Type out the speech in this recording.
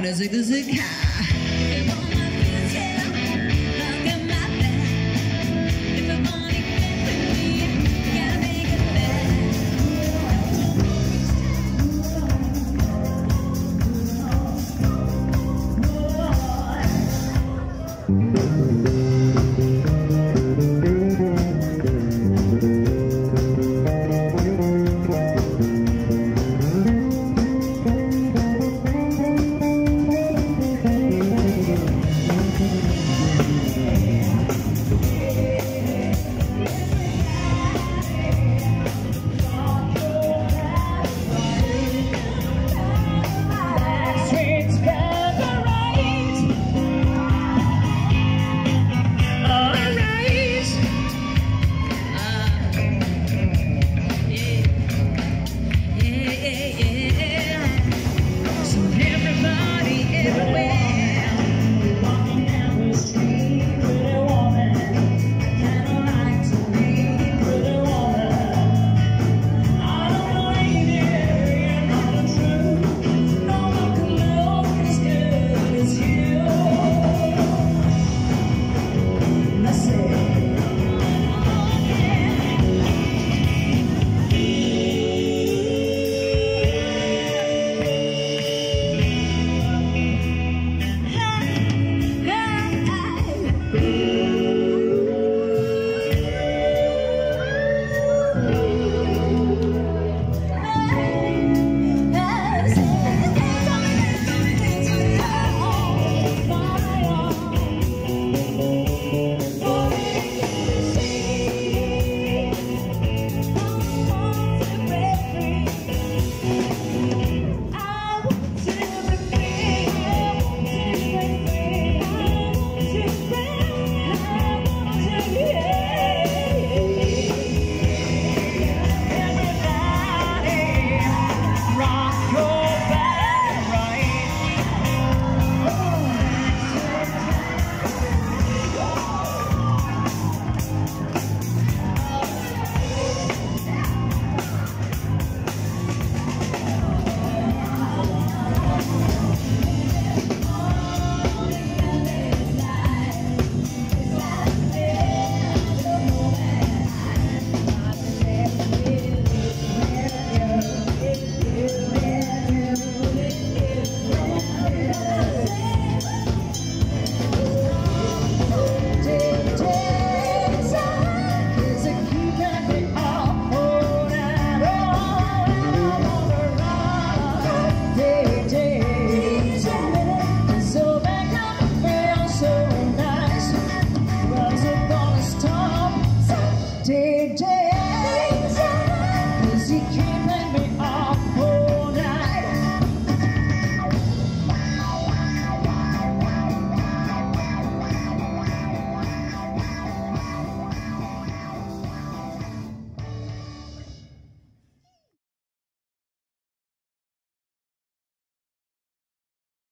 known as like the Zig.